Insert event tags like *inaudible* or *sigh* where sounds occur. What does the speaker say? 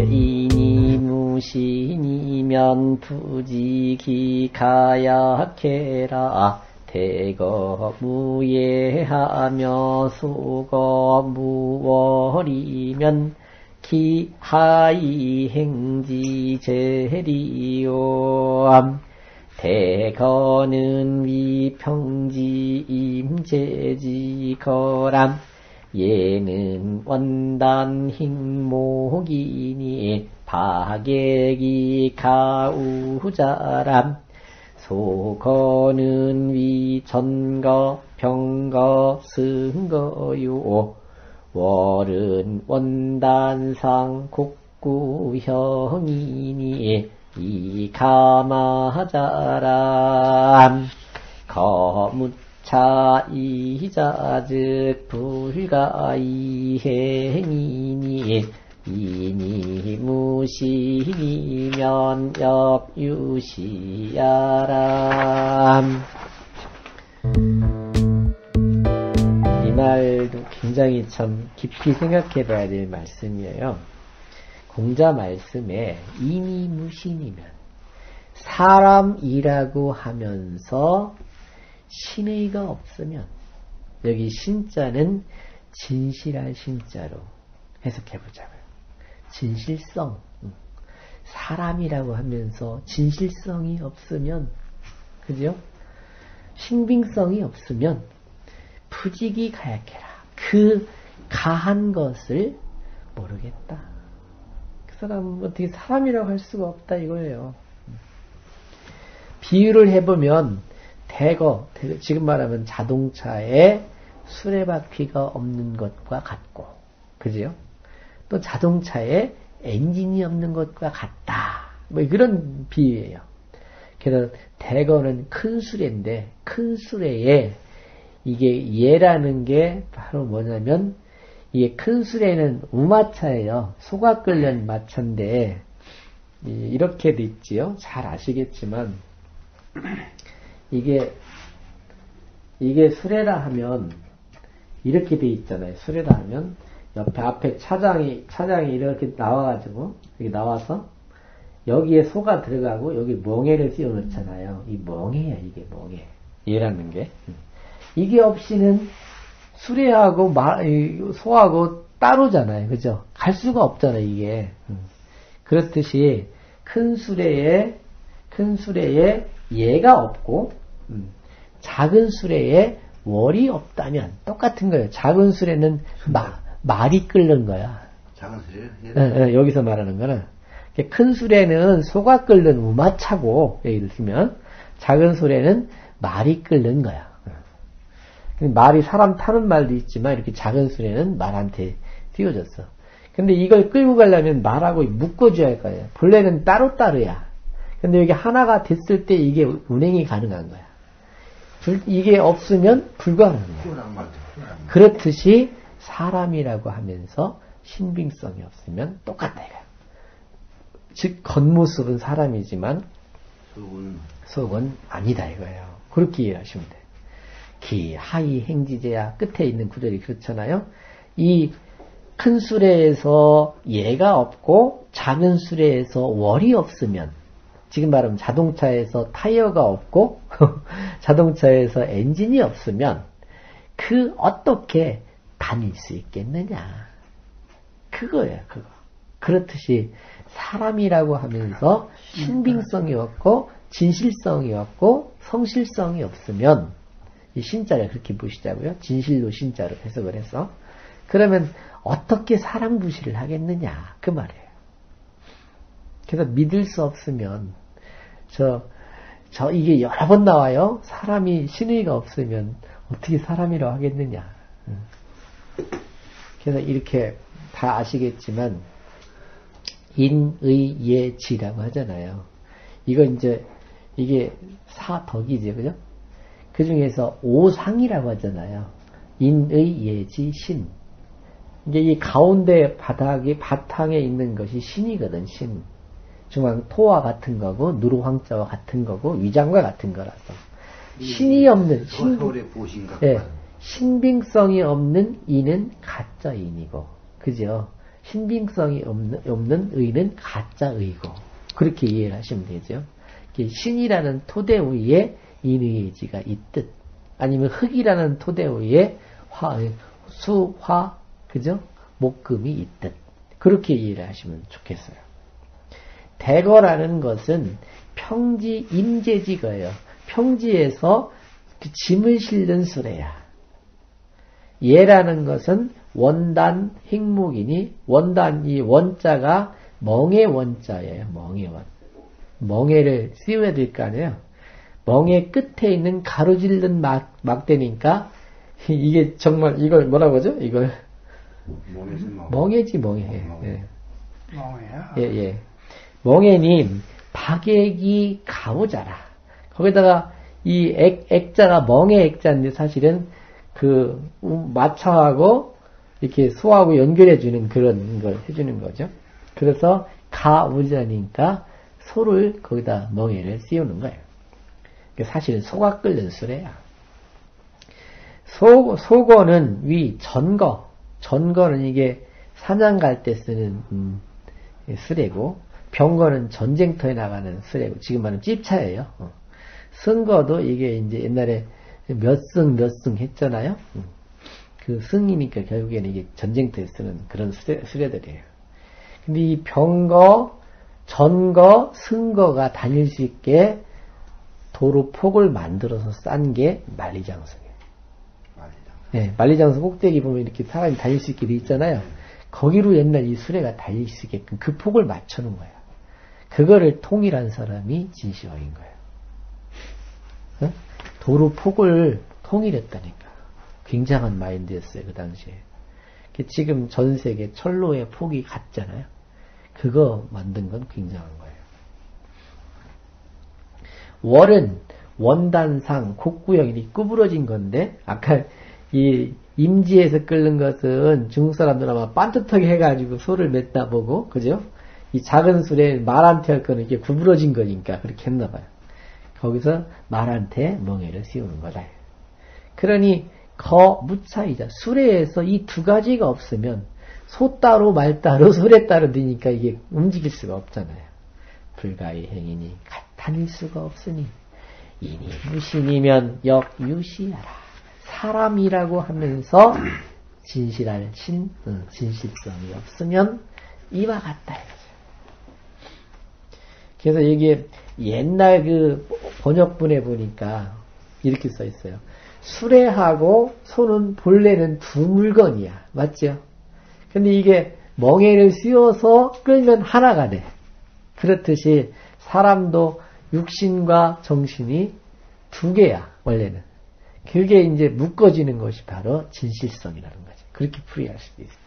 말이니 무신이면 부지기 가약해라. 대거 무예하며 수거 무월이면 기하이 행지 제리요 대거는 위평지 임재지 거람 예는 원단 흰목이니 박객이 가우자람 소거는 위전거 병거 승거요 월은 원단상 국구형이니 이가마자람 거무 차 이자즉 불가 이행이니 이니 무신이면 역유시야람 이 말도 굉장히 참 깊이 생각해 봐야 될 말씀이에요. 공자 말씀에 이니 무신이면 사람이라고 하면서 신의가 없으면 여기 신자는 진실한 신자로 해석해 보자고요. 진실성. 사람이라고 하면서 진실성이 없으면, 그죠? 신빙성이 없으면, 푸직이 가약해라. 그 가한 것을 모르겠다. 그 사람은 어떻게 사람이라고 할 수가 없다 이거예요. 비유를 해보면, 대거, 지금 말하면 자동차에 수레바퀴가 없는 것과 같고, 그죠? 또 자동차에 엔진이 없는 것과 같다. 뭐 그런 비유예요. 그래서 대거는 큰 수레인데 큰 수레에 이게 예라는 게 바로 뭐냐면 이게 큰 수레는 우마차예요. 소가 끓는 마차인데 이렇게 돼 있지요. 잘 아시겠지만 이게 이게 수레라 하면 이렇게 돼 있잖아요. 수레라 하면 옆에 앞에 차장이 차장이 이렇게 나와가지고 여기 나와서 여기에 소가 들어가고 여기 멍해를 띄워 놓잖아요. 이 멍해야 이게 멍해. 얘라는 게 이게 없이는 수레하고 소하고 따로잖아요. 그죠? 갈 수가 없잖아요. 이게 그렇듯이 큰 수레에 큰 수레에 얘가 없고 작은 수레에 월이 없다면 똑같은 거예요. 작은 수레는 막 말이 끓는 거야. 작은 수레? 예, 예, 여기서 말하는 거는 큰 수레는 소가 끓는 우마차고 예를 들면 작은 수레는 말이 끓는 거야. 말이 사람 타는 말도 있지만 이렇게 작은 수레는 말한테 띄워졌어. 근데 이걸 끌고 가려면 말하고 묶어줘야 할 거예요. 본래는 따로따로야. 근데 여기 하나가 됐을 때 이게 운행이 가능한 거야. 이게 없으면 불가능한 거야. 그렇듯이 사람이라고 하면서 신빙성이 없으면 똑같다 이거야. 즉 겉모습은 사람이지만 속은, 속은 아니다 이거예요. 그렇게 이해하시면 돼요. 기, 하이, 행지제야 끝에 있는 구절이 그렇잖아요. 이 큰 수레에서 예가 없고 작은 수레에서 월이 없으면 지금 말하면 자동차에서 타이어가 없고 *laughs* 자동차에서 엔진이 없으면 그 어떻게 다닐 수 있겠느냐. 그거예요, 그거. 그렇듯이 사람이라고 하면서 신빙성이 없고 진실성이 없고 성실성이 없으면 이 신자를 그렇게 보시자고요. 진실로 신자로 해석을 해서 그러면 어떻게 사람 구실을 하겠느냐 그 말이에요. 그래서 믿을 수 없으면 저, 저 이게 여러 번 나와요. 사람이 신의가 없으면 어떻게 사람이라고 하겠느냐. 그래서 이렇게 다 아시겠지만 인의예지라고 하잖아요. 이거 이제 이게 사덕이죠, 그죠? 그 중에서 오상이라고 하잖아요. 인의예지 신. 이게 이 가운데 바닥이 바탕에 있는 것이 신이거든, 신. 중앙 토와 같은 거고 누르황자와 같은 거고 위장과 같은 거라서 신이 없는 신, 예, 신빙성이 없는 이는 가짜 인이고 그죠? 신빙성이 없는, 없는 의는 가짜 의고 그렇게 이해를 하시면 되죠. 신이라는 토대 위에 인의지가 있듯 아니면 흙이라는 토대 위에 화, 수, 화, 그죠? 목금이 있듯 그렇게 이해를 하시면 좋겠어요. 대거라는 것은 평지 임재지거예요. 평지에서 그 짐을 실는 수레야. 예라는 것은 원단 행목이니 원단 이 원자가 멍의 원자예요. 멍의 원. 멍에를 씌워야 될 거 아니에요. 멍의 끝에 있는 가로질른 막, 막대니까 *laughs* 이게 정말 이걸 뭐라고 하죠? 이걸 멍해지 멍해. 예. 멍해야. 예, 예. 멍해님 박액이 가오자라. 거기다가 이 액, 액자가 멍해 액자인데 사실은 그 마차하고 이렇게 소하고 연결해 주는 그런 걸 해주는 거죠. 그래서 가우자니까 소를 거기다 멍에를 씌우는 거예요. 사실은 소가 끓는 수레야. 소, 소거는 위, 전거. 전거는 이게 사냥 갈 때 쓰는 음, 수레고 병거는 전쟁터에 나가는 수레고 지금 말하는 찝차예요. 어. 승거도 이게 이제 옛날에 몇 승 몇 승 했잖아요. 음. 그 승이니까 결국에는 이게 전쟁터에 쓰는 그런 수레, 수레들이에요. 근데 이 병거, 전거, 승거가 다닐 수 있게 도로 폭을 만들어서 싼 게 만리장성이에요. 만리장성. 네, 만리장성 꼭대기 보면 이렇게 사람이 다닐 수 있게 돼 있잖아요. 거기로 옛날 이 수레가 달릴 수 있게끔 그 폭을 맞춰놓은 거예요. 그거를 통일한 사람이 진시황인 거예요. 어? 도로 폭을 통일했다니까. 굉장한 마인드였어요, 그 당시에. 지금 전 세계 철로의 폭이 같잖아요. 그거 만든 건 굉장한 거예요. 월은 원단상 곡구형이 구부러진 건데, 아까 이 임지에서 끓는 것은 중국 사람들 아마 반듯하게 해가지고 소를 맸다 보고, 그죠? 이 작은 술에 말한테 할 거는 이게 구부러진 거니까 그렇게 했나 봐요. 거기서 말한테 멍해를 씌우는 거다. 그러니 거 무차이자 수레에서 이 두 가지가 없으면 소 *laughs* 따로 말 따로 소래 따로 되니까 이게 움직일 수가 없잖아요. 불가의 행위니 같다닐 수가 없으니 이니 무신이면 역유시하라. 사람이라고 하면서 *clears throat* 진실할 신, 어, 진실성이 없으면 이와 같다. 그래서 여기에 옛날 그 번역본에 보니까 이렇게 써 있어요. 수레하고 소는 본래는 두 물건이야. 맞죠? 근데 이게 멍에를 씌워서 끌면 하나가 돼. 그렇듯이 사람도 육신과 정신이 두 개야, 원래는. 그게 이제 묶어지는 것이 바로 진실성이라는 거죠. 그렇게 풀이할 수도 있어요.